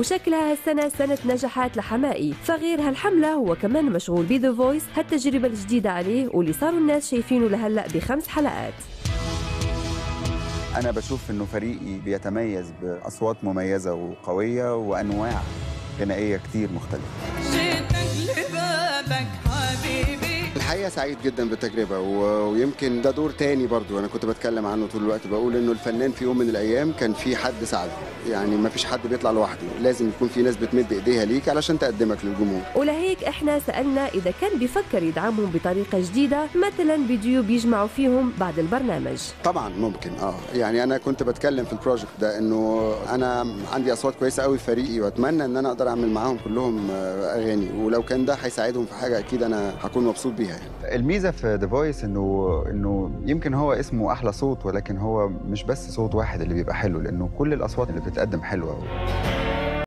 وشكلها هالسنة سنة نجاحات لحمائي. فغير هالحملة هو كمان مشغول بذا فويس هالتجربة الجديدة عليه واللي صاروا الناس شايفينه لهلأ بخمس حلقات. أنا بشوف إنه فريقي بيتميز بأصوات مميزة وقوية وأنواع غنائية كتير مختلفة. الحقيقة سعيد جدا بالتجربة ويمكن ده دور تاني برضو أنا كنت بتكلم عنه طول الوقت. بقول إنه الفنان في يوم من الأيام كان في حد ساعده. يعني ما فيش حد بيطلع لوحده. لازم يكون في ناس بتمد إيديها ليك علشان تقدمك للجمهور. ولهيك إحنا سألنا إذا كان بيفكر يدعمهم بطريقة جديدة مثلا فيديو بيجمعوا فيهم بعد البرنامج. طبعا ممكن آه. يعني أنا كنت بتكلم في ال project ده إنه أنا عندي أصوات كويسة قوي في فريقي وأتمنى إن أنا أقدر أعمل معاهم كلهم آه، أغاني. ولو كان ده هيساعدهم في حاجة أكيد أنا هكون مبسوط بيها. يعني. الميزة في The Voice إنه إنه يمكن هو اسمه أحلى صوت ولكن هو مش بس صوت واحد اللي بيبقى حلو لأنه كل الأصوات اللي بتتقدم حلوة.